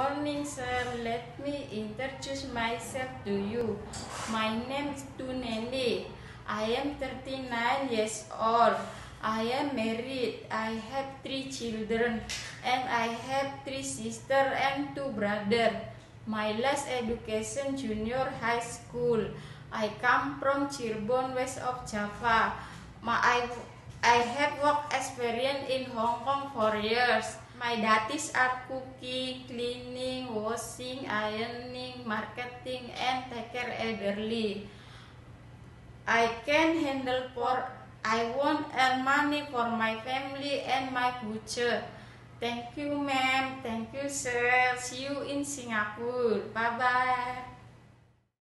morning, sir. Let me introduce myself to you. My name is Tuneni. I am 39 years old. I am married. I have three children and I have three sisters and two brothers. My last education junior high school. I come from Cirebon, west of Java. My, I, I have work experience in Hong Kong for years. My duties are cooking, cleaning, washing, ironing, marketing, and take care elderly. I can handle for I want earn money for my family and my future. Thank you, ma'am. Thank you, sir. See you in Singapore. Bye bye.